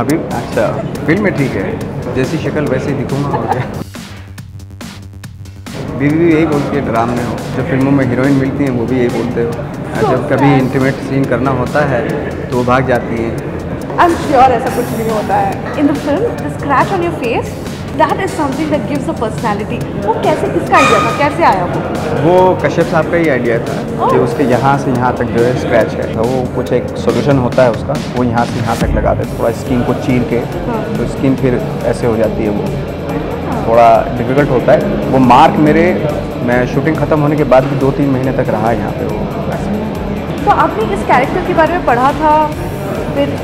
अभी अच्छा फ़िल्म में ठीक है। जैसी शक्ल वैसे ही दिखूँगा और क्या। बीवी भी यही बोलती है ड्राम में हो। जब फ़िल्मों में हीरोइन मिलती हैं वो भी यही बोलते हो। जब कभी इंटीमेट सीन करना होता है तो वो भाग जाती हैं। I'm sure ऐसा कुछ नहीं होता है. In the film, the scratch on your face, that is something that gives a personality. वो कैसे किसका आइडिया था? कैसे आया वो? वो कश्यप साहब का ही आइडिया था कि उसके यहाँ से यहाँ तक जो है स्क्रैच है। तो वो कुछ एक सोल्यूशन होता है उसका। वो यहाँ से यहाँ तक लगा देते थोड़ा स्किन को चीर के तो स्किन फिर ऐसे हो जाती है वो। थोड़ा डिफ़िकल्ट होता है। वो मार्क मेरे मैं शूटिंग ख़त्म होने के बाद भी दो तीन महीने तक रहा है यहाँ पे वो। तो आपने इस कैरेक्टर के बारे में पढ़ा था? फिर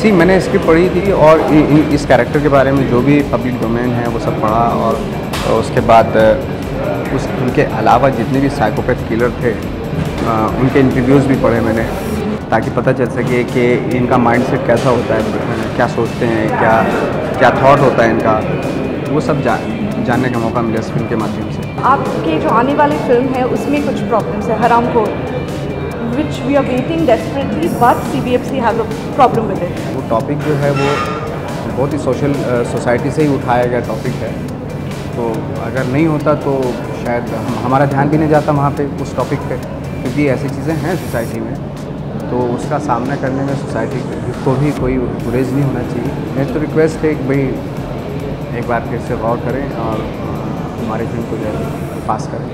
सी मैंने स्क्रिप्ट पढ़ी थी और इ, इन, इस कैरेक्टर के बारे में जो भी पब्लिक डोमेन है वो सब पढ़ा और, और उसके बाद उस उनके अलावा जितने भी साइकोपैथ किलर थे आ, उनके इंटरव्यूज़ भी पढ़े मैंने ताकि पता चल सके कि इनका माइंडसेट कैसा होता है क्या सोचते हैं क्या क्या थॉट होता है इनका वो सब जा, जानने का मौका मिला इस फ़िल्म के माध्यम से। आपके जो आने वाली फ़िल्म है उसमें कुछ प्रॉब्लम्स है? हराम को waiting desperately but C B F C has a problem with it वो टॉपिक जो है वो बहुत ही सोशल सोसाइटी से ही उठाया गया टॉपिक है। तो अगर नहीं होता तो शायद हम, हमारा ध्यान भी नहीं जाता वहाँ पे उस टॉपिक पे, क्योंकि ऐसी चीज़ें हैं सोसाइटी में। तो उसका सामना करने में सोसाइटी को भी कोई गुरेज नहीं होना चाहिए। मेरी तो रिक्वेस्ट है कि भाई एक बार फिर से गौर करें और हमारी फ़िल्म को जो है पास करें।